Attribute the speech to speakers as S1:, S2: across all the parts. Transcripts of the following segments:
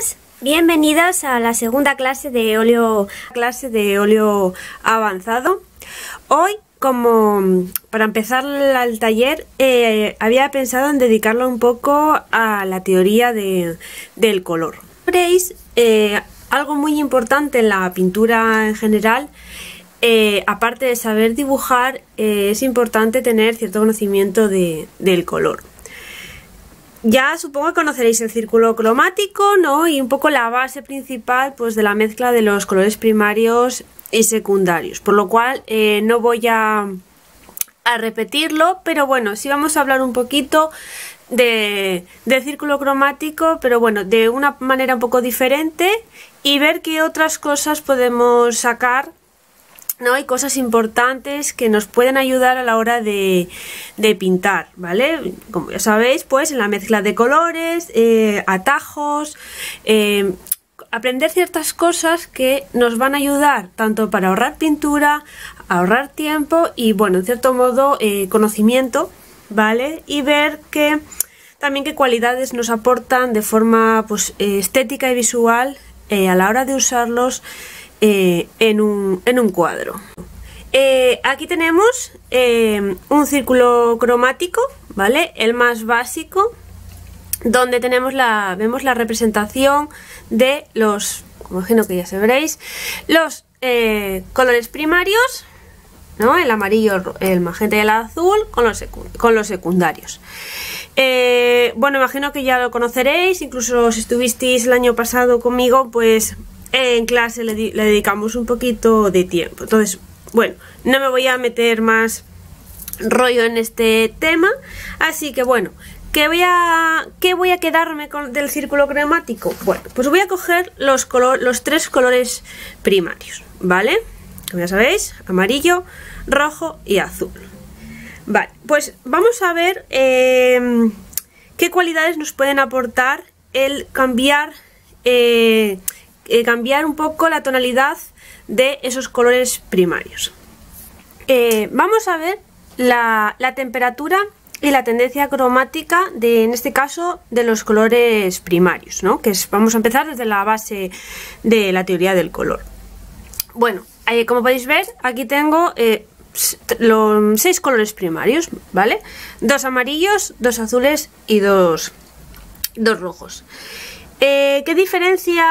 S1: buenas, bienvenidos a la segunda clase de óleo, clase de óleo avanzado. Hoy, como para empezar el taller, eh, había pensado en dedicarlo un poco a la teoría de, del color. Veréis, eh, algo muy importante en la pintura en general eh, aparte de saber dibujar, es importante tener cierto conocimiento de, del color. Ya supongo que conoceréis el círculo cromático, ¿no? Y un poco la base principal pues, de la mezcla de los colores primarios y secundarios. Por lo cual eh, no voy a, a, repetirlo, pero bueno, sí vamos a hablar un poquito de, de círculo cromático, pero bueno, de una manera un poco diferente y ver qué otras cosas podemos sacar ¿no? Hay cosas importantes que nos pueden ayudar a la hora de, pintar, ¿vale? Como ya sabéis, pues en la mezcla de colores, eh, atajos, eh, aprender ciertas cosas que nos van a ayudar tanto para ahorrar pintura, ahorrar tiempo y, bueno, en cierto modo, eh, conocimiento, ¿vale? Y ver que también qué cualidades nos aportan de forma pues, estética y visual a la hora de usarlos eh, en, un, en, un, cuadro. Eh, aquí tenemos eh, un círculo cromático, ¿vale? El más básico, donde tenemos la, vemos la representación de los, imagino que ya sabréis, los colores primarios, ¿no? El amarillo, el magenta y el azul con los, con los secundarios. bueno, imagino que ya lo conoceréis, incluso si estuvisteis el año pasado conmigo, pues en clase le, dedicamos un poquito de tiempo. Entonces, bueno, no me voy a meter más rollo en este tema. Así que bueno, ¿qué voy a, voy a quedarme con del círculo cromático? Bueno, pues voy a coger los, los tres colores primarios, ¿vale? Como ya sabéis, amarillo, rojo y azul. Vale, pues vamos a ver em, qué cualidades nos pueden aportar el cambiar eh, eh, cambiar un poco la tonalidad de esos colores primarios. Eh, vamos a ver la, temperatura y la tendencia cromática de, en este caso, de los colores primarios, ¿no? Que vamos a empezar desde la base de la teoría del color. Bueno, como podéis ver, aquí tengo eh, los seis colores primarios, ¿vale? Dos amarillos, dos azules y dos, dos rojos. Eh, ¿Qué diferencia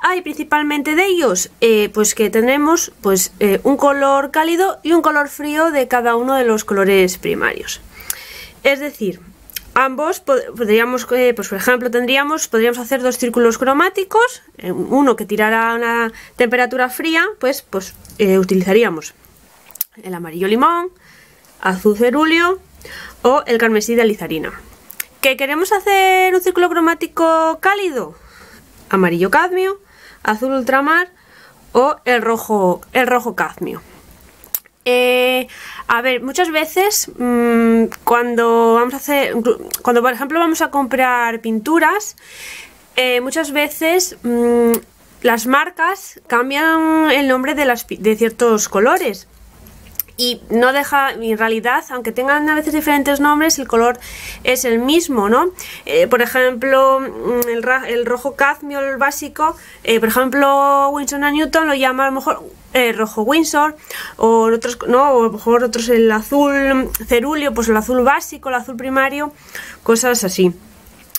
S1: hay principalmente de ellos? Eh, pues que tenemos pues, eh, un color cálido y un color frío de cada uno de los colores primarios. Es decir, ambos podríamos, pues por ejemplo, tendríamos, podríamos hacer dos círculos cromáticos, uno que tirara a una temperatura fría, pues, pues utilizaríamos el amarillo limón, azul cerúleo o el carmesí de alizarina. ¿Que queremos hacer un círculo cromático cálido? Amarillo cadmio, azul ultramar o el rojo, el rojo cadmio. Eh, a ver, muchas veces mmm, cuando vamos a hacer, cuando por ejemplo vamos a comprar pinturas, eh, muchas veces mmm, las marcas cambian el nombre de, las, de ciertos colores y no deja, en realidad, aunque tengan a veces diferentes nombres, el color es el mismo, ¿no? Eh, por ejemplo, mm, el, rojo cadmio, el básico, eh, por ejemplo, Winsor Newton lo llama a lo mejor eh, rojo Windsor, o otros, no, o a lo mejor otros el azul cerúleo, pues el azul básico, el azul primario, cosas así.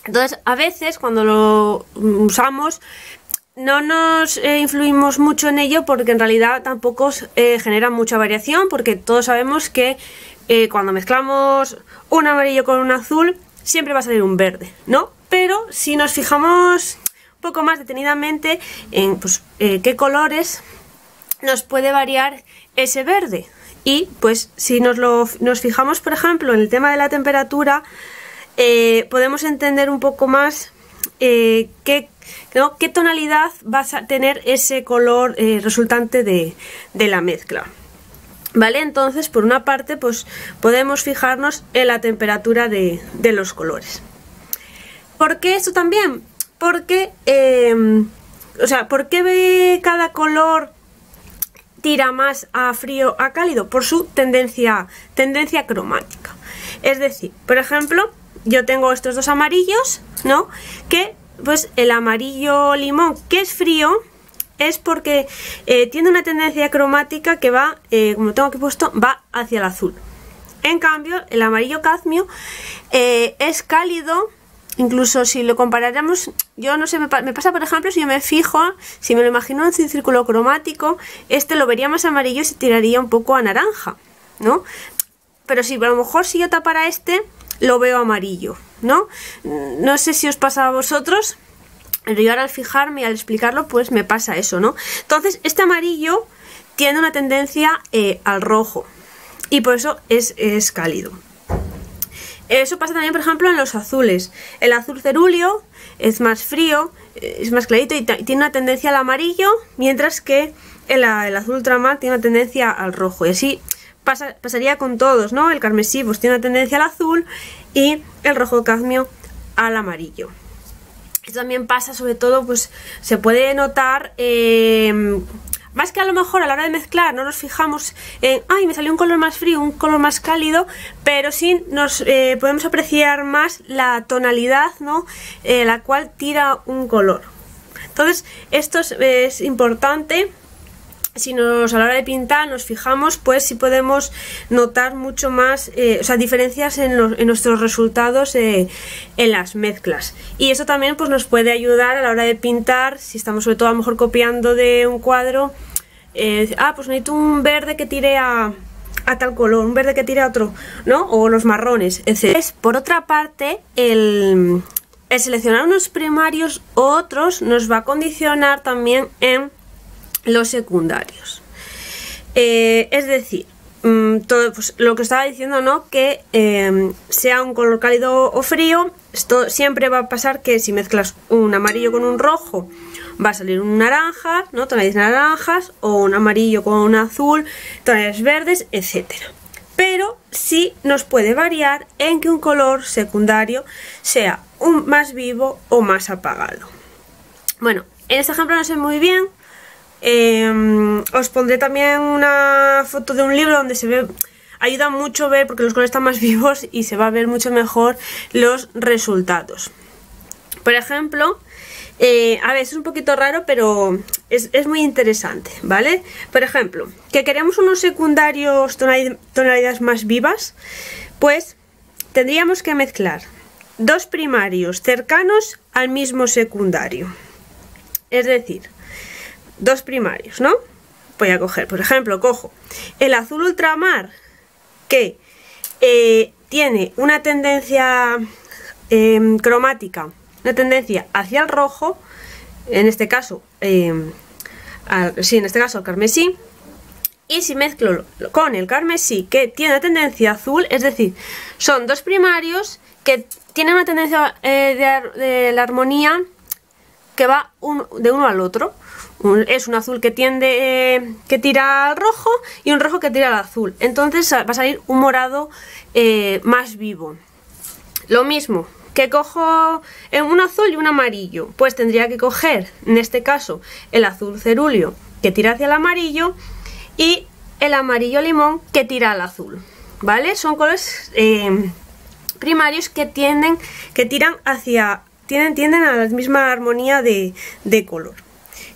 S1: Entonces, a veces cuando lo usamos, no nos eh, influimos mucho en ello porque en realidad tampoco eh, genera mucha variación porque todos sabemos que eh, cuando mezclamos un amarillo con un azul siempre va a salir un verde, ¿no? Pero si nos fijamos un poco más detenidamente en pues, qué colores nos puede variar ese verde y pues si nos, lo, nos fijamos por ejemplo en el tema de la temperatura podemos entender un poco más qué ¿Qué tonalidad va a tener ese color eh, resultante de, la mezcla? ¿Vale? Entonces, por una parte, pues podemos fijarnos en la temperatura de, los colores. ¿Por qué esto también? Porque, em, o sea, ¿por qué cada color tira más a frío a cálido? Por su tendencia, tendencia cromática. Es decir, por ejemplo, yo tengo estos dos amarillos, ¿no? Que pues el amarillo limón, que es frío, es porque eh, tiene una tendencia cromática que va, eh, como tengo aquí puesto, va hacia el azul. En cambio, el amarillo cadmio eh, es cálido, incluso si lo comparáramos, yo no sé, me, pasa por ejemplo, si yo me fijo, si me lo imagino en círculo cromático, este lo vería más amarillo y se tiraría un poco a naranja, ¿no? Pero si a lo mejor si yo tapara este, lo veo amarillo, ¿no? No sé si os pasa a vosotros, pero yo ahora al fijarme y al explicarlo, pues me pasa eso, ¿no? Entonces, este amarillo tiene una tendencia eh, al rojo y por eso es, cálido. Eso pasa también, por ejemplo, en los azules. El azul cerúleo es más frío, es más clarito y, tiene una tendencia al amarillo, mientras que el, el, azul ultramar tiene una tendencia al rojo. Y así pasa, pasaría con todos, ¿no? El carmesí pues, tiene una tendencia al azul y el rojo cadmio al amarillo. Esto también pasa sobre todo, pues se puede notar, eh, más que a lo mejor a la hora de mezclar no nos fijamos en, ay, me salió un color más frío, un color más cálido, pero sí nos eh, podemos apreciar más la tonalidad, ¿no? Eh, la cual tira un color. Entonces, esto es importante si nos a la hora de pintar nos fijamos, pues sí podemos notar mucho más, eh, o sea, diferencias en, nuestros resultados eh, en las mezclas. Y eso también pues nos puede ayudar a la hora de pintar, si estamos sobre todo a lo mejor copiando de un cuadro, eh, ah, pues necesito un verde que tire a, a tal color, un verde que tire a otro, ¿no? O los marrones, etc. Por otra parte, el, el seleccionar unos primarios u otros nos va a condicionar también en los secundarios. Eh, es decir, mm, todo, pues, lo que estaba diciendo, ¿no? Que em, sea un color cálido o frío, esto siempre va a pasar que si mezclas un amarillo con un rojo, va a salir un naranja, ¿no? Tonalidades naranjas, o un amarillo con un azul, tonalidades verdes, etcétera. Pero sí nos puede variar en que un color secundario sea un más vivo o más apagado. Bueno, en este ejemplo no sé muy bien, Em, os pondré también una foto de un libro donde se ve ayuda mucho ver porque los colores están más vivos y se va a ver mucho mejor los resultados. Por ejemplo, eh, a ver, es un poquito raro, pero es, muy interesante, ¿vale? Por ejemplo, que queremos unos secundarios tonalidades más vivas, pues tendríamos que mezclar dos primarios cercanos al mismo secundario. Es decir, dos primarios, ¿no? Voy a coger, por ejemplo, cojo el azul ultramar que eh, tiene una tendencia em, cromática, una tendencia hacia el rojo, en este caso, eh, sí, en este caso el carmesí, y si mezclo con el carmesí que tiene una tendencia azul, es decir, son dos primarios que tienen una tendencia eh, de, la armonía que va de uno al otro es un azul que tiende eh, que tira al rojo y un rojo que tira al azul. Entonces va a salir un morado eh, más vivo. Lo mismo que cojo en un azul y un amarillo. Pues tendría que coger en este caso el azul cerúleo que tira hacia el amarillo y el amarillo limón que tira al azul vale son colores eh, primarios que tienden que tiran hacia tienen, tienden a la misma armonía de color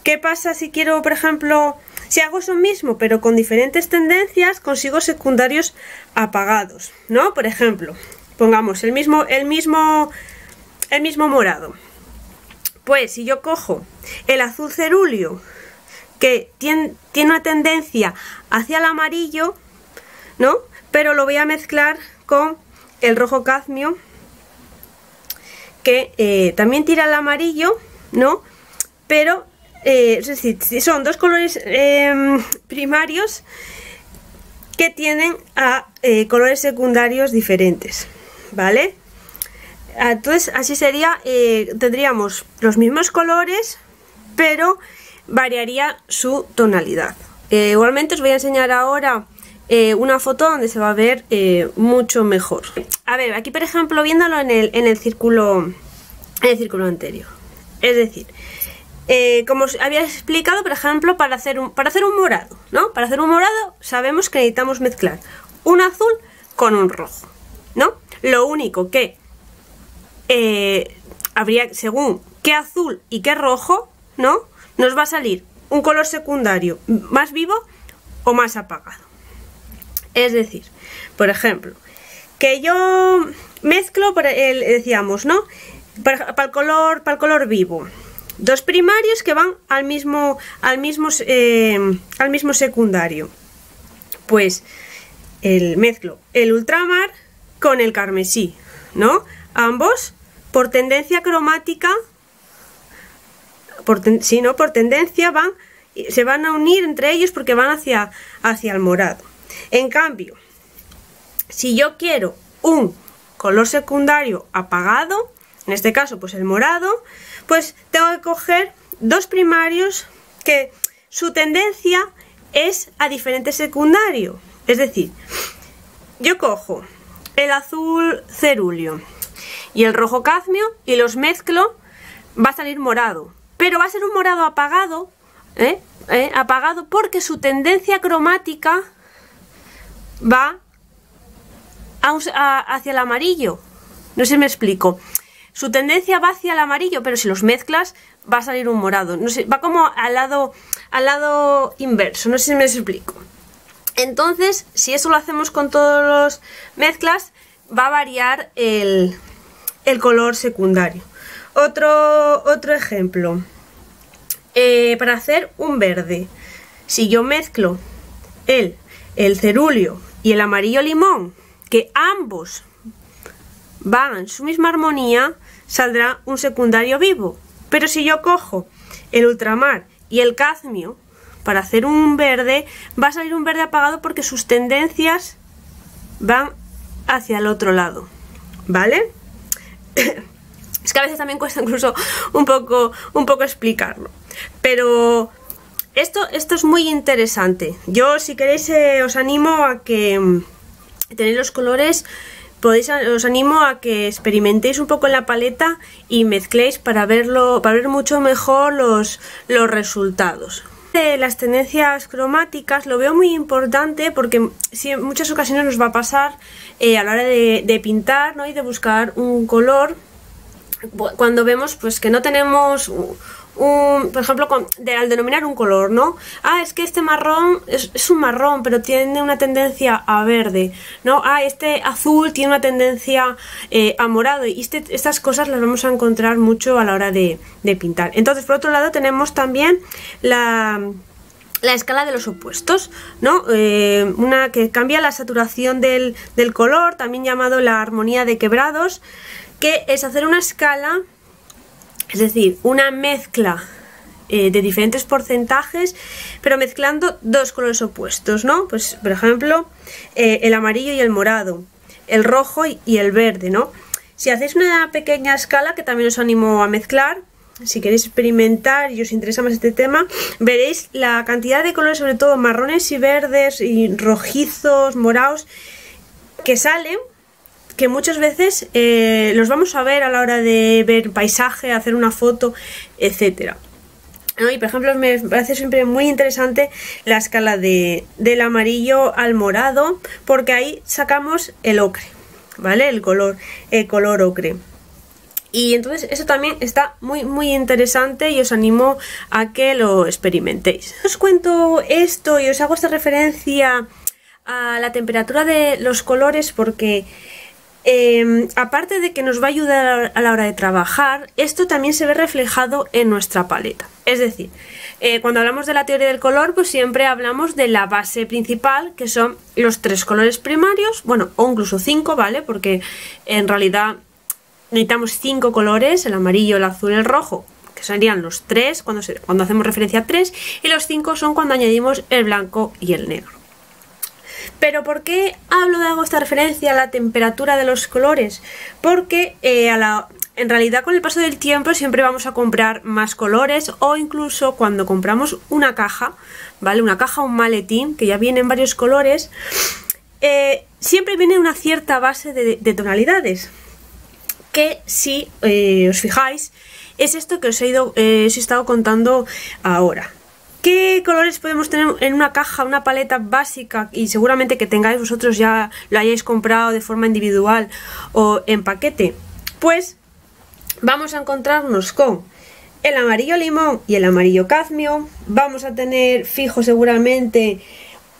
S1: ¿Qué pasa si quiero, por ejemplo, si hago eso mismo, pero con diferentes tendencias, consigo secundarios apagados, ¿no? Por ejemplo, pongamos el mismo, el mismo, el mismo morado. Pues si yo cojo el azul cerúleo, que tiene, una tendencia hacia el amarillo, ¿no? Pero lo voy a mezclar con el rojo cadmio, que eh, también tira el amarillo, ¿no? Pero eh, es decir, son dos colores em, primarios que tienen a eh, colores secundarios diferentes, ¿vale? Entonces así sería, eh, tendríamos los mismos colores, pero variaría su tonalidad. igualmente os voy a enseñar ahora una foto donde se va a ver mucho mejor. A ver, aquí por ejemplo viéndolo en el, en el círculo en el círculo anterior. Es decir, eh, como os había explicado, por ejemplo, para hacer, un, para hacer un morado, ¿no? Para hacer un morado sabemos que necesitamos mezclar un azul con un rojo, ¿no? Lo único que eh, habría, según qué azul y qué rojo, ¿no? Nos va a salir un color secundario más vivo o más apagado. Es decir, por ejemplo, que yo mezclo, el, decíamos, ¿no? Para, el color, para el color vivo. Dos primarios que van al mismo, al mismo, eh, al mismo secundario. Pues el mezclo el ultramar con el carmesí, ¿no? Ambos por tendencia cromática, por si no, por tendencia van, se van a unir entre ellos porque van hacia, hacia el morado. En cambio, si yo quiero un color secundario apagado, en este caso pues el morado, pues tengo que coger dos primarios que su tendencia es a diferente secundario. Es decir, yo cojo el azul cerúleo y el rojo cadmio y los mezclo, va a salir morado. Pero va a ser un morado apagado, ¿eh? ¿Eh? apagado porque su tendencia cromática va hacia el amarillo. No sé si me explico. Su tendencia va hacia el amarillo, pero si los mezclas va a salir un morado. No va como al lado, al lado inverso. No sé si me explico. Entonces, si eso lo hacemos con todos los mezclas, va a variar el, color secundario. Otro, otro ejemplo. Eh, para hacer un verde, si yo mezclo el, el cerúleo y el amarillo limón, que ambos van en su misma armonía, saldrá un secundario vivo. Pero si yo cojo el ultramar y el cadmio para hacer un verde, va a salir un verde apagado porque sus tendencias van hacia el otro lado. ¿Vale? es que a veces también cuesta incluso un poco, un poco explicarlo. Pero esto, esto es muy interesante. Yo si queréis eh, os animo a que mm, tenéis los colores podéis, os animo a que experimentéis un poco en la paleta y mezcléis para verlo, para ver mucho mejor los, los resultados. Las tendencias cromáticas lo veo muy importante porque si en muchas ocasiones nos va a pasar eh, a la hora de, de pintar ¿no? y de buscar un color cuando vemos pues que no tenemos un, por ejemplo, al denominar un color, ¿no? Ah, es que este marrón es, un marrón, pero tiene una tendencia a verde, ¿no? Ah, este azul tiene una tendencia eh, a morado y este, estas cosas las vamos a encontrar mucho a la hora de, pintar. Entonces, por otro lado, tenemos también la la escala de los opuestos, ¿no? Eh, una que cambia la saturación del, del, color, también llamado la armonía de quebrados, que es hacer una escala es decir, una mezcla eh, de diferentes porcentajes, pero mezclando dos colores opuestos, ¿no? Pues, por ejemplo, eh, el amarillo y el morado, el rojo y, el verde, ¿no? Si hacéis una pequeña escala, que también os animo a mezclar, si queréis experimentar y os interesa más este tema, veréis la cantidad de colores, sobre todo marrones y verdes y rojizos, morados, que salen que muchas veces eh, los vamos a ver a la hora de ver paisaje, hacer una foto, etcétera. Y por ejemplo me parece siempre muy interesante la escala de, del amarillo al morado porque ahí sacamos el ocre, ¿vale? El color, el color ocre. Y entonces eso también está muy muy interesante y os animo a que lo experimentéis. Os cuento esto y os hago esta referencia a la temperatura de los colores porque Em, aparte de que nos va a ayudar a la hora de trabajar, esto también se ve reflejado en nuestra paleta. Es decir, eh, cuando hablamos de la teoría del color, pues siempre hablamos de la base principal, que son los tres colores primarios, bueno, o incluso cinco, ¿vale? Porque en realidad necesitamos cinco colores, el amarillo, el azul el rojo, que serían los tres cuando, cuando hacemos referencia a tres, y los cinco son cuando añadimos el blanco y el negro. Pero ¿por qué hablo de hago esta referencia a la temperatura de los colores? Porque eh, en realidad con el paso del tiempo siempre vamos a comprar más colores o incluso cuando compramos una caja, ¿vale? Una caja, un maletín que ya viene en varios colores, eh, siempre viene una cierta base de, tonalidades que si eh, os fijáis es esto que os he, ido, os he estado contando ahora. ¿Qué colores podemos tener en una caja, una paleta básica y seguramente que tengáis vosotros ya lo hayáis comprado de forma individual o en paquete? Pues vamos a encontrarnos con el amarillo limón y el amarillo cadmio. Vamos a tener fijo seguramente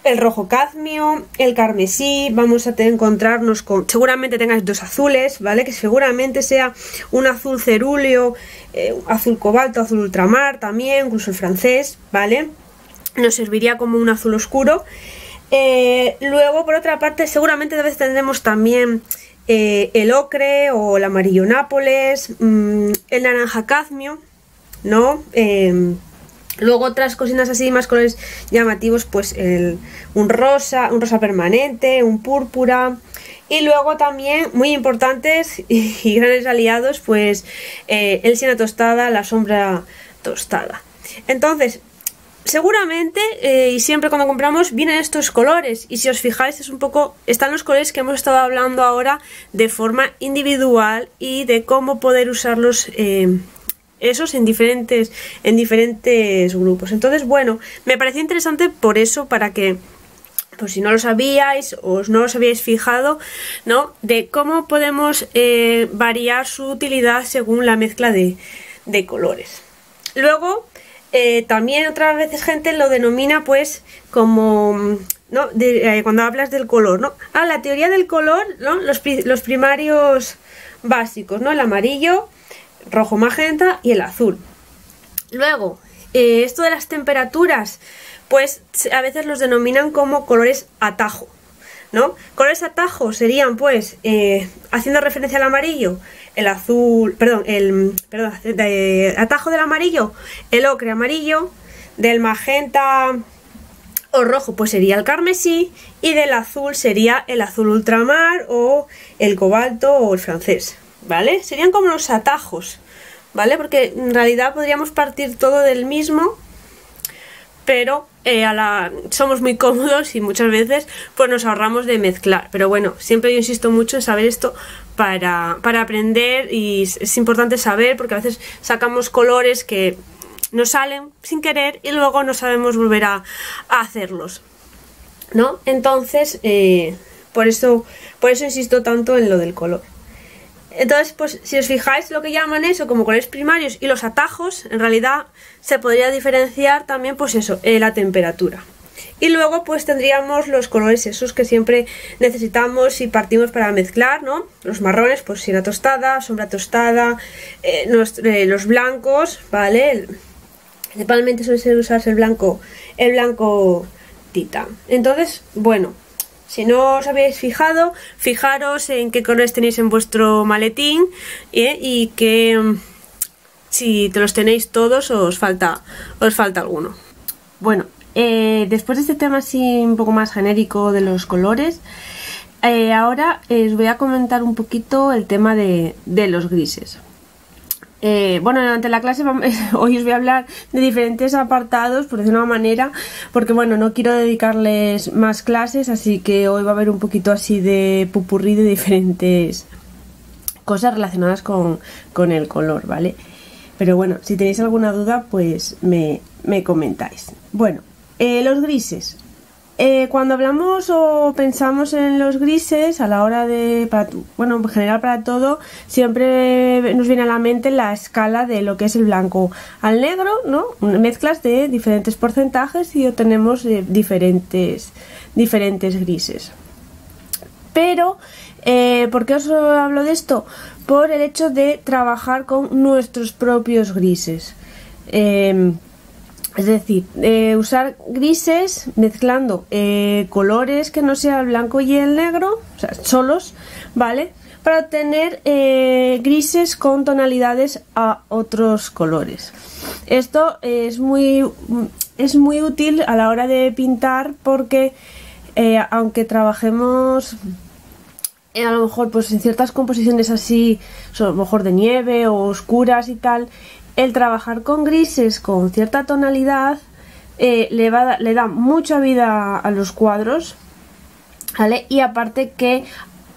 S1: el rojo cadmio, el carmesí, vamos a encontrarnos con, seguramente tengáis dos azules, ¿vale? Que seguramente sea un azul cerúleo, eh, azul cobalto, azul ultramar también, incluso el francés, ¿vale? Nos serviría como un azul oscuro. Eh, luego, por otra parte, seguramente a veces tendremos también eh, el ocre o el amarillo nápoles, mm, el naranja cadmio, ¿no? Luego otras cocinas así, más colores llamativos, pues el, un rosa, un rosa permanente, un púrpura. Y luego también, muy importantes y, grandes aliados, pues eh, el siena tostada, la sombra tostada. Entonces, seguramente, eh, y siempre cuando compramos, vienen estos colores. Y si os fijáis, es un poco. Están los colores que hemos estado hablando ahora de forma individual y de cómo poder usarlos eh, esos en diferentes, en diferentes grupos. Entonces, bueno, me pareció interesante por eso, para que, pues si no lo sabíais o no os habíais fijado, ¿no? De cómo podemos eh, variar su utilidad según la mezcla de, de colores. Luego, eh, también otras veces gente lo denomina pues como ¿no? Eh, cuando hablas del color, ¿no? Ah, la teoría del color, ¿no? Los, los primarios básicos, ¿no? El amarillo, rojo magenta y el azul. Luego, eh, esto de las temperaturas, pues a veces los denominan como colores atajo. ¿no? Colores atajo serían, pues, eh, haciendo referencia al amarillo, el azul, perdón, el perdón, atajo del amarillo, el ocre amarillo, del magenta o rojo, pues sería el carmesí, y del azul sería el azul ultramar o el cobalto o el francés. ¿Vale? Serían como los atajos, ¿vale? Porque en realidad podríamos partir todo del mismo, pero eh, a la, somos muy cómodos y muchas veces pues nos ahorramos de mezclar. Pero bueno, siempre yo insisto mucho en saber esto para, para aprender y es importante saber porque a veces sacamos colores que nos salen sin querer y luego no sabemos volver a, hacerlos. ¿No? Entonces, eh, por, eso, por eso insisto tanto en lo del color. Entonces, pues si os fijáis lo que llaman eso como colores primarios y los atajos, en realidad se podría diferenciar también pues eso, eh, la temperatura. Y luego pues tendríamos los colores esos que siempre necesitamos y partimos para mezclar, ¿no? Los marrones, pues siena tostada, sombra tostada, eh, eh, los, blancos, ¿vale? Principalmente suele usarse el blanco, el blanco tita. Entonces, bueno, si no os habéis fijado, fijaros en qué colores tenéis en vuestro maletín ¿eh? y que mm, si te los tenéis todos os falta, os falta alguno. Bueno, eh, después de este tema así un poco más genérico de los colores, eh, ahora os voy a comentar un poquito el tema de los grises. Eh, bueno, durante la clase hoy os voy a hablar de diferentes apartados, por decirlo de una manera, porque bueno, no quiero dedicarles más clases, así que hoy va a haber un poquito así de pupurrí de diferentes cosas relacionadas con, el color, ¿vale? Pero bueno, si tenéis alguna duda, pues me, comentáis. Bueno, eh, los grises. Eh, cuando hablamos o pensamos en los grises, a la hora de, bueno, en general para todo, siempre nos viene a la mente la escala de lo que es el blanco al negro, ¿no? Mezclas de diferentes porcentajes y obtenemos eh, diferentes, diferentes grises. Pero, eh, ¿por qué os hablo de esto? Por el hecho de trabajar con nuestros propios grises. Es decir, eh, usar grises mezclando eh, colores que no sea el blanco y el negro, o sea, solos, ¿vale? Para obtener eh, grises con tonalidades a otros colores. Esto es muy, es muy útil a la hora de pintar porque aunque trabajemos a lo mejor pues en ciertas composiciones así, a lo mejor de nieve o oscuras y tal, el trabajar con grises con cierta tonalidad eh, le, va, le da mucha vida a los cuadros, ¿vale? Y aparte que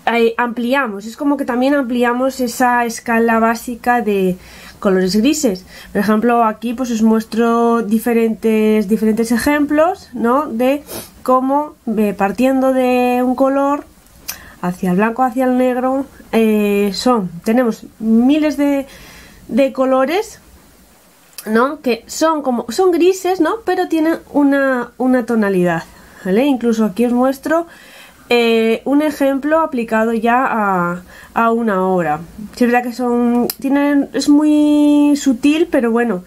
S1: eh, ampliamos, es como que también ampliamos esa escala básica de colores grises. Por ejemplo, aquí pues os muestro diferentes, diferentes ejemplos, ¿no? De cómo eh, partiendo de un color hacia el blanco, hacia el negro, son, tenemos miles de, de colores ¿no? Que son como, son grises, ¿no? Pero tienen una, una tonalidad, ¿vale? Incluso aquí os muestro eh, un ejemplo aplicado ya a, a una obra. es verdad que son, tienen, es muy sutil, pero bueno,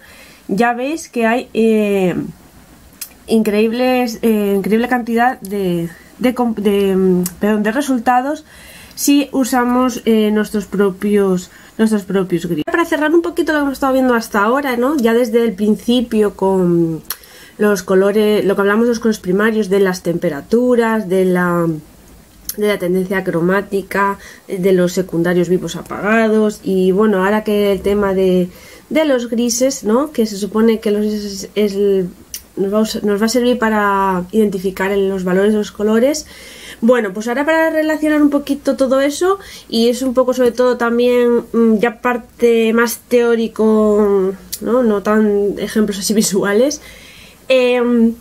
S1: ya veis que hay eh, increíbles, eh, increíble cantidad de, de, de, de resultados si usamos nuestros propios nuestros propios grises. Para cerrar un poquito lo que hemos estado viendo hasta ahora, ¿no? Ya desde el principio con los colores, lo que hablamos de los colores primarios, de las temperaturas, de la de la tendencia cromática, de los secundarios vivos apagados y bueno, ahora que el tema de, de los grises, ¿no? Que se supone que los grises es, nos, va, a servir para identificar los valores de los colores bueno, pues ahora para relacionar un poquito todo eso y es un poco sobre todo también mm, ya parte más teórico, no, no tan ejemplos así visuales. Em,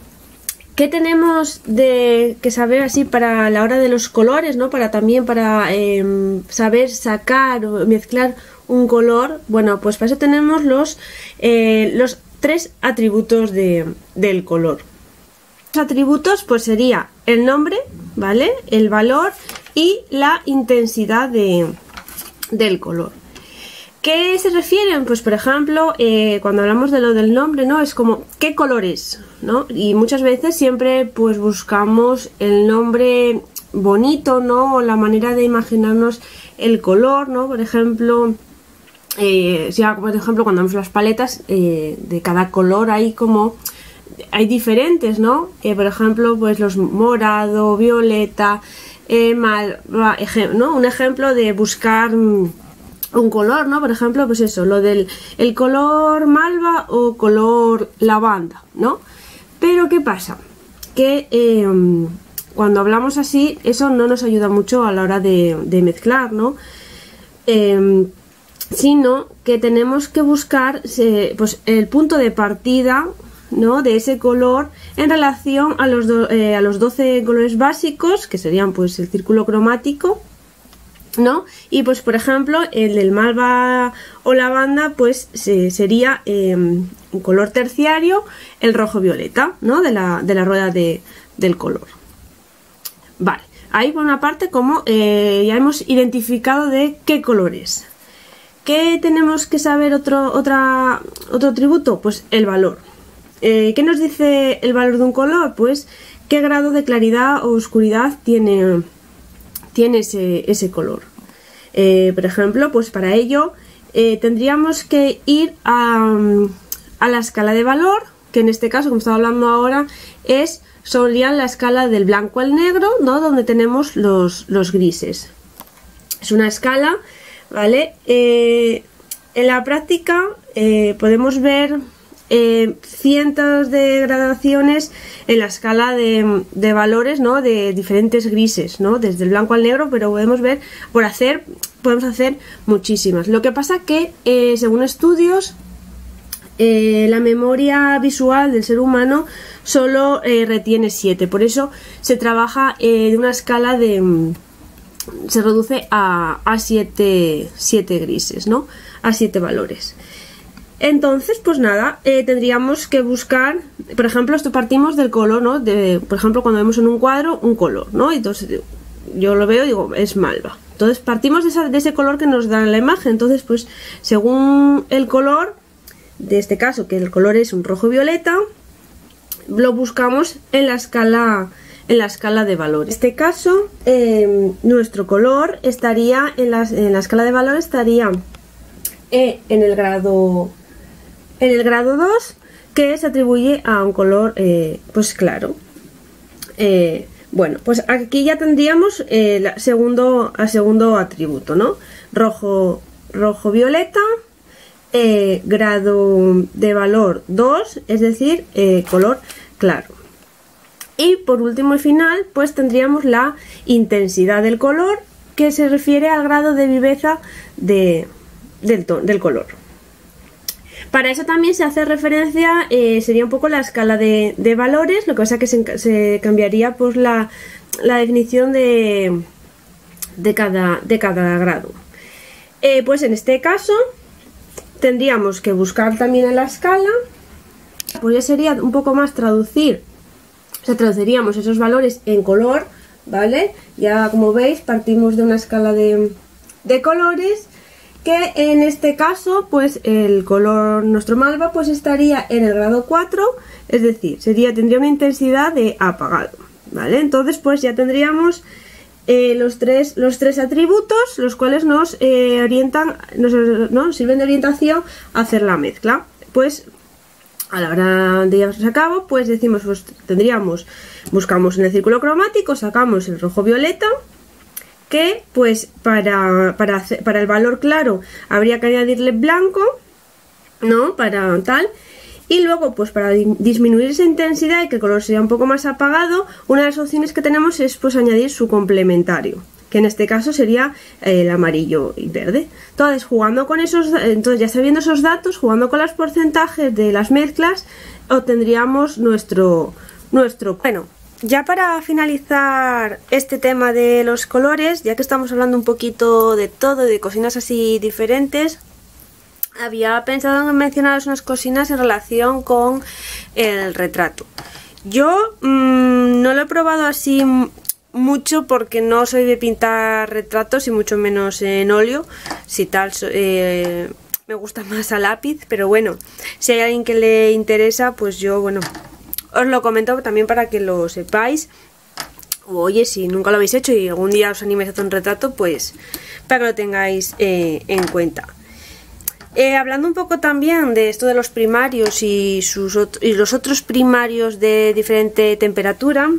S1: ¿Qué tenemos de que saber así para la hora de los colores, no? Para también para eh, saber sacar o mezclar un color. Bueno, pues para eso tenemos los, eh, los tres atributos de, del color atributos pues sería el nombre, ¿vale? El valor y la intensidad de, del color. ¿Qué se refieren? Pues por ejemplo, eh, cuando hablamos de lo del nombre, ¿no? Es como, ¿qué color es? ¿no? Y muchas veces siempre pues buscamos el nombre bonito, ¿no? O la manera de imaginarnos el color, ¿no? Por ejemplo, eh, por ejemplo cuando vemos las paletas, eh, de cada color hay como hay diferentes, ¿no? Eh, por ejemplo, pues los morado, violeta, eh, mal, ¿no? Un ejemplo de buscar mm, un color, ¿no? Por ejemplo, pues eso, lo del el color malva o color lavanda, ¿no? Pero ¿qué pasa? Que em, cuando hablamos así, eso no nos ayuda mucho a la hora de, mezclar, ¿no? Sino que tenemos que buscar pues, el punto de partida ¿no? de ese color en relación a los, eh, a los 12 colores básicos, que serían pues el círculo cromático, ¿no? Y pues por ejemplo el del malva o lavanda pues sería em, un color terciario, el rojo violeta, ¿no? De la, de la rueda de, del color. Vale, ahí por una parte como eh, ya hemos identificado de qué colores. ¿Qué tenemos que saber otro, otra, otro atributo? Pues el valor. Eh, ¿Qué nos dice el valor de un color? Pues qué grado de claridad o oscuridad tiene, tiene ese, color. Eh, por ejemplo, pues para ello eh, tendríamos que ir a, la escala de valor, que en este caso, como estaba hablando ahora, es sería la escala del blanco al negro, ¿no? Donde tenemos los, los grises. Es una escala, ¿vale? en la práctica podemos ver eh, cientos de gradaciones en la escala de, valores ¿no? de diferentes grises, ¿no? desde el blanco al negro, pero podemos ver, por hacer, podemos hacer muchísimas. Lo que pasa que, eh, según estudios, eh, la memoria visual del ser humano solo retiene 7, por eso se trabaja de una escala de... se reduce a 7 grises, ¿no? A 7 valores. Entonces, pues nada, eh, tendríamos que buscar, por ejemplo, esto partimos del color, ¿no? De, por ejemplo, cuando vemos en un cuadro un color, ¿no? Entonces yo lo veo y digo, es malva. Entonces partimos de, ese color que nos da la imagen. Entonces, pues según el color, de este caso, que el color es un rojo violeta, lo buscamos en la escala en la escala de valores. En este caso, em, nuestro color estaría en la, en la escala de valores estaría e en el grado en el grado 2 que se atribuye a un color eh, pues claro. Eh, bueno, pues aquí ya tendríamos el eh, segundo, a segundo atributo, ¿no? Rojo, rojo violeta, grado de valor 2, es decir, color claro. Y por último y final, pues tendríamos la intensidad del color, que se refiere al grado de viveza de, del, del color. Para eso también se hace referencia, eh, sería un poco la escala de, valores, lo que pasa que se, cambiaría pues la, definición de, de, cada, de cada grado. Eh, pues en este caso tendríamos que buscar también en la escala, pues ya sería un poco más traducir, o sea, traduciríamos esos valores en color, ¿vale? Ya como veis partimos de una escala de, de colores que en este caso pues el color nuestro malva pues estaría en el grado 4 es decir sería tendría una intensidad de apagado vale entonces pues ya tendríamos eh, los, tres, los tres atributos los cuales nos eh, orientan nos, sirven de orientación a hacer la mezcla pues a la hora de llevarlos a cabo pues decimos pues tendríamos buscamos en el círculo cromático sacamos el rojo violeta que pues para, para, para el valor claro habría que añadirle blanco, ¿no? Para tal. Y luego, pues para disminuir esa intensidad y que el color sea un poco más apagado, una de las opciones que tenemos es pues añadir su complementario, que en este caso sería el amarillo y verde. Entonces, jugando con esos, entonces ya sabiendo esos datos, jugando con los porcentajes de las mezclas, obtendríamos nuestro, nuestro, bueno, ya para finalizar este tema de los colores, ya que estamos hablando un poquito de todo, de cocinas así diferentes, había pensado en mencionaros unas cocinas en relación con el retrato. Yo mm, no lo he probado así mucho porque no soy de pintar retratos y mucho menos en óleo, si tal... Eh, me gusta más a lápiz, pero bueno, si hay alguien que le interesa, pues yo, bueno, os lo comento también para que lo sepáis. oye, si nunca lo habéis hecho y algún día os animéis a hacer un retrato, pues para que lo tengáis eh, en cuenta. Eh, hablando un poco también de esto de los primarios y, sus, y los otros primarios de diferente temperatura,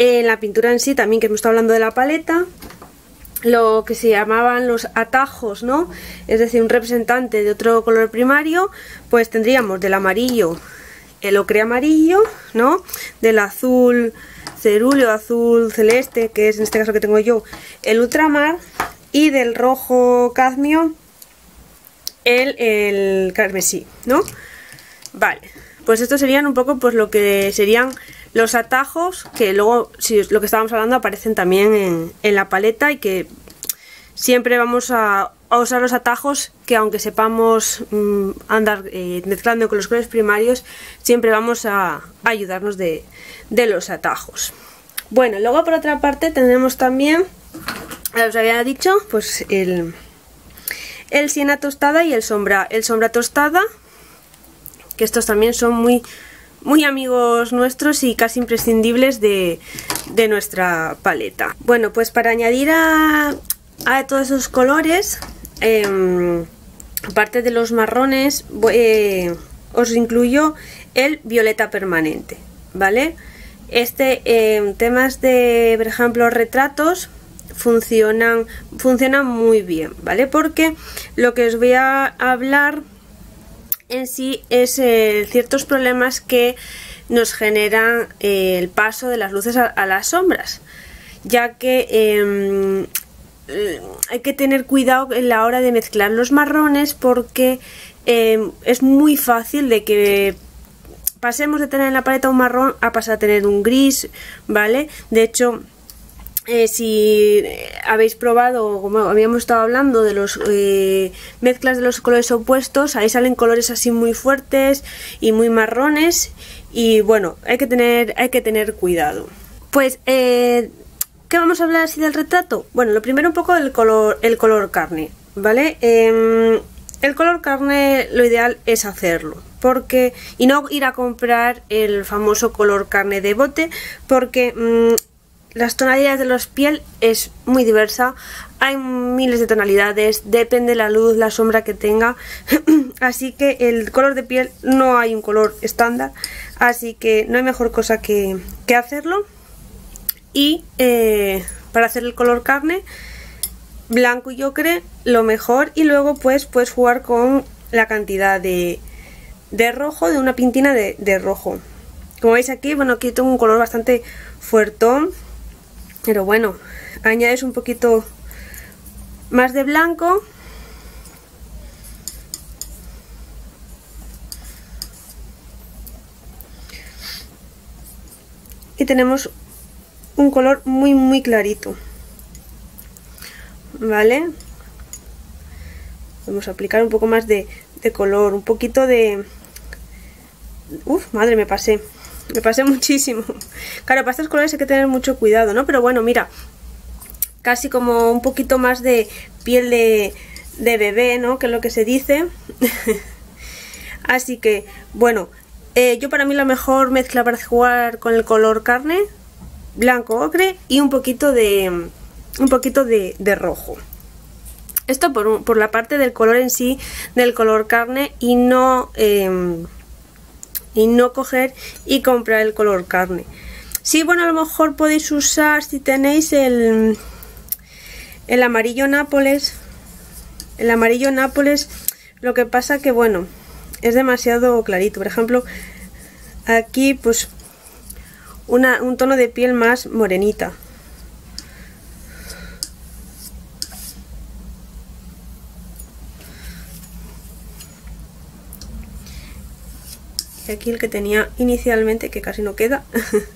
S1: en la pintura en sí también que hemos estado hablando de la paleta, lo que se llamaban los atajos, ¿no? Es decir, un representante de otro color primario, pues tendríamos del amarillo el ocre amarillo, ¿no? Del azul cerúleo, azul celeste, que es en este caso que tengo yo, el ultramar, y del rojo cadmio, el, el carmesí, ¿no? Vale, pues estos serían un poco pues lo que serían los atajos, que luego, si lo que estábamos hablando, aparecen también en, en la paleta y que siempre vamos a usar los atajos que aunque sepamos mm, andar eh, mezclando con los colores primarios, siempre vamos a, ayudarnos de, los atajos. Bueno, luego por otra parte tenemos también, os había dicho, pues el, el siena tostada y el sombra, el sombra tostada, que estos también son muy, muy amigos nuestros y casi imprescindibles de, de nuestra paleta. Bueno, pues para añadir a, a todos esos colores Em, aparte de los marrones, eh, os incluyo el violeta permanente, ¿vale? Este, en temas de, por ejemplo, retratos, funcionan, funcionan muy bien, ¿vale? Porque lo que os voy a hablar en sí es eh, ciertos problemas que nos generan eh, el paso de las luces a, las sombras, ya que em, eh, hay que tener cuidado en la hora de mezclar los marrones porque eh, es muy fácil de que pasemos de tener en la paleta un marrón a pasar a tener un gris, ¿vale? De hecho, eh, si habéis probado, como habíamos estado hablando, de los mezclas de los colores opuestos, ahí salen colores así muy fuertes y muy marrones y bueno, hay que tener, hay que tener cuidado. Pues ¿Qué vamos a hablar así del retrato? Bueno, lo primero un poco del color, el color carne, ¿vale? Em, el color carne lo ideal es hacerlo, porque y no ir a comprar el famoso color carne de bote, porque mm, las tonalidades de los piel es muy diversa, hay miles de tonalidades, depende la luz, la sombra que tenga, así que el color de piel no hay un color estándar, así que no hay mejor cosa que, que hacerlo. Y eh, para hacer el color carne blanco y ocre lo mejor. Y luego pues puedes jugar con la cantidad de, de rojo de una pintina de, de, rojo. Como veis aquí bueno aquí tengo un color bastante fuertón pero bueno añades un poquito más de blanco. Y tenemos un color muy muy clarito. Vale Podemos aplicar un poco más de, de color, un poquito de... Uf, madre, me pasé. Me pasé muchísimo. Claro, para estos colores hay que tener mucho cuidado, ¿no? Pero bueno, mira, casi como un poquito más de piel de, de bebé, ¿no? Que es lo que se dice. Así que, bueno, eh, yo para mí la mejor mezcla para jugar con el color carne, blanco ocre y un poquito de, un poquito de, rojo. Esto por, por, la parte del color en sí, del color carne y no, em, y no coger y comprar el color carne. Sí, bueno, a lo mejor podéis usar si tenéis el, el amarillo Nápoles. El amarillo Nápoles, lo que pasa que, bueno, es demasiado clarito. Por ejemplo, aquí, pues, una, un tono de piel más morenita. Aquí el que tenía inicialmente, que casi no queda.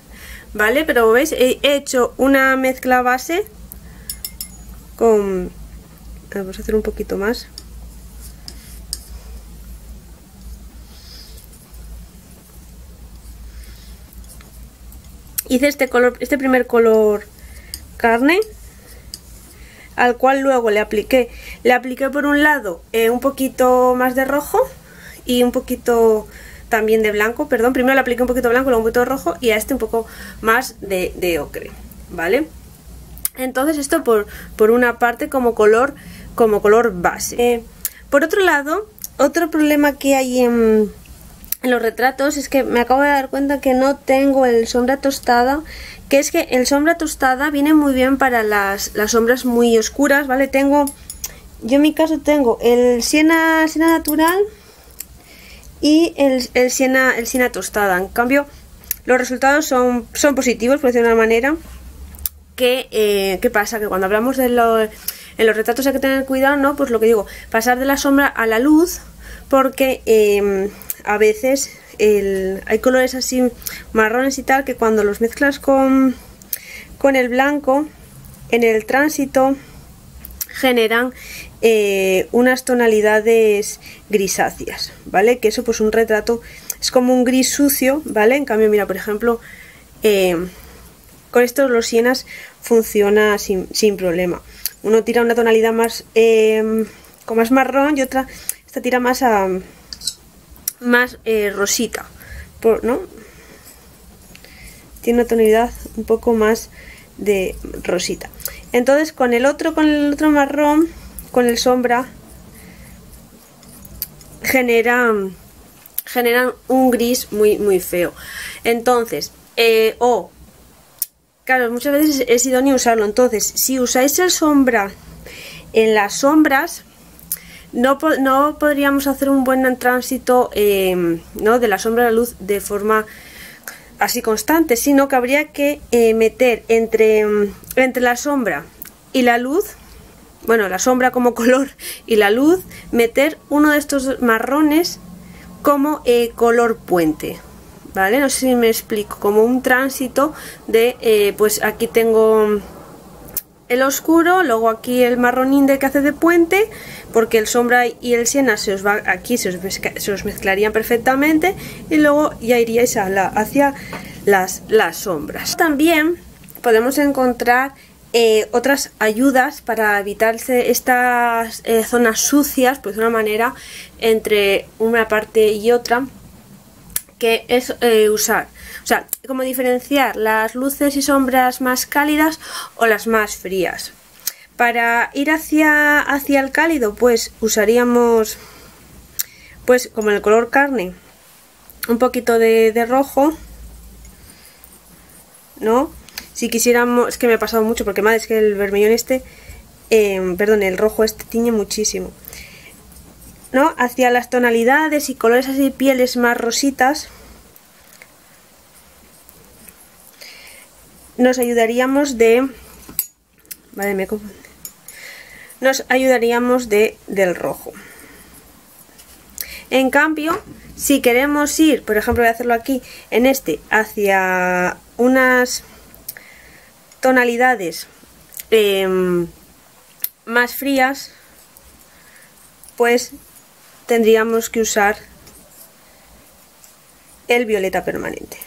S1: ¿Vale? Pero veis, he hecho una mezcla base con... Vamos a hacer un poquito más. Hice este color, este primer color carne al cual luego le apliqué le apliqué por un lado eh, un poquito más de rojo y un poquito también de blanco, perdón, primero le apliqué un poquito blanco, luego un poquito rojo y a este un poco más de, ocre, ¿vale? Entonces esto por, por una parte como color, como color base. Eh, por otro lado, otro problema que hay en, los retratos es que me acabo de dar cuenta que no tengo el sombra tostada que es que el sombra tostada viene muy bien para las, las sombras muy oscuras, ¿vale? Tengo, yo en mi caso tengo el siena, siena natural y el, el, siena, el siena tostada. En cambio, los resultados son, son positivos, por decirlo de una manera que, eh, ¿qué pasa? Que cuando hablamos de los, en los retratos hay que tener cuidado, ¿no? Pues lo que digo, pasar de la sombra a la luz, porque em, a veces hay colores así marrones y tal, que cuando los mezclas con, con el blanco, en el tránsito generan eh, unas tonalidades grisáceas, ¿vale? Que eso pues un retrato es como un gris sucio, ¿vale? En cambio, mira, por ejemplo, eh, con estos los sienas funciona sin, problema. Uno tira una tonalidad más em, con más marrón y otra esta tira más a más eh, rosita, ¿no? Tiene una tonalidad un poco más de rosita. Entonces con el otro, con el otro marrón, con el sombra, generan generan un gris muy muy feo. Entonces, eh, o Claro, muchas veces es idóneo usarlo. Entonces, si usáis el sombra en las sombras, no, no podríamos hacer un buen tránsito em, ¿no? de la sombra a la luz de forma así constante, sino que habría que eh, meter entre, em, entre la sombra y la luz, bueno, la sombra como color y la luz, meter uno de estos marrones como eh, color puente. ¿vale? No sé si me explico, como un tránsito de, eh, pues aquí tengo el oscuro, luego aquí el marronín de que hace de puente, porque el sombra y el siena se os va aquí, se os, mezclarían perfectamente, y luego ya iríais hacia las, las sombras. También podemos encontrar eh, otras ayudas para evitarse estas eh, zonas sucias, pues de una manera, entre una parte y otra, que es eh, usar, o sea, como diferenciar las luces y sombras más cálidas o las más frías. Para ir hacia, hacia el cálido, pues usaríamos, pues como el color carne, un poquito de, rojo, ¿no? Si quisiéramos, es que me ha pasado mucho porque madre, es que el vermellón este, eh, perdón, el rojo este tiñe muchísimo. ¿no? Hacia las tonalidades y colores así pieles más rositas nos ayudaríamos de vale me nos ayudaríamos de del rojo en cambio si queremos ir por ejemplo voy a hacerlo aquí en este hacia unas tonalidades em, más frías pues tendríamos que usar el violeta permanente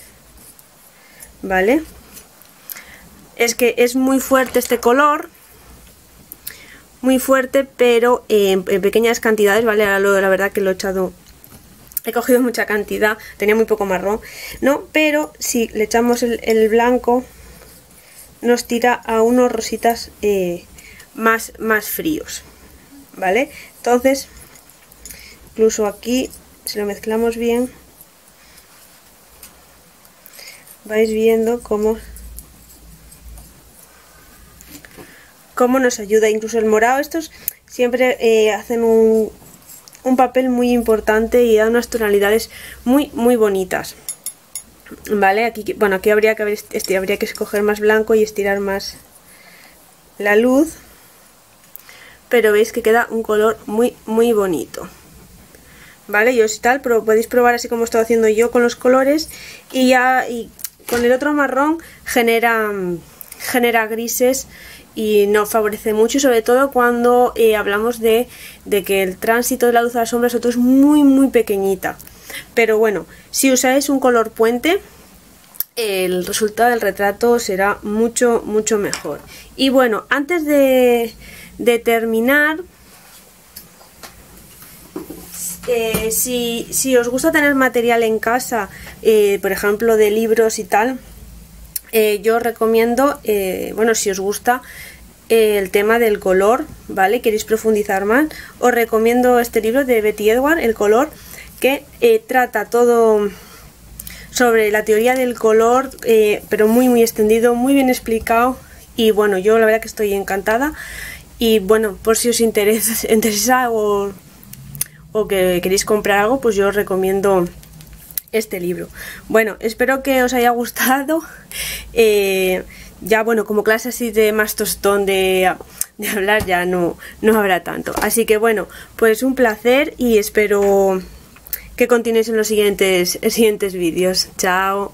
S1: vale es que es muy fuerte este color muy fuerte pero en, pequeñas cantidades vale ahora lo, la verdad que lo he echado he cogido mucha cantidad tenía muy poco marrón no pero si le echamos el, blanco nos tira a unos rositas eh, más más fríos vale entonces incluso aquí si lo mezclamos bien vais viendo cómo cómo nos ayuda. Incluso el morado estos siempre eh, hacen un, un papel muy importante y da unas tonalidades muy muy bonitas vale aquí bueno aquí habría que este, habría que escoger más blanco y estirar más la luz pero veis que queda un color muy muy bonito vale yo si tal pero podéis probar así como estoy haciendo yo con los colores y ya y con el otro marrón genera, genera grises y no favorece mucho, sobre todo cuando eh, hablamos de, que el tránsito de la luz a la sombra sobre todo es muy muy pequeñita. Pero bueno, si usáis un color puente, el resultado del retrato será mucho mucho mejor. Y bueno, antes de, de terminar, eh, si, si, os gusta tener material en casa, eh, por ejemplo de libros y tal, eh, yo os recomiendo, bueno, si os gusta el tema del color, ¿vale? Queréis profundizar más, os recomiendo este libro de Betty Edward, El color, que trata todo sobre la teoría del color, pero muy muy extendido, muy bien explicado y bueno, yo la verdad que estoy encantada y bueno, por si os interesa, interesa o o que queréis comprar algo, pues yo os recomiendo este libro. Bueno, espero que os haya gustado. Eh, ya, bueno, como clase así de más tostón de, de hablar ya no, no habrá tanto. Así que bueno, pues un placer y espero que continuéis en los siguientes, siguientes vídeos. Chao.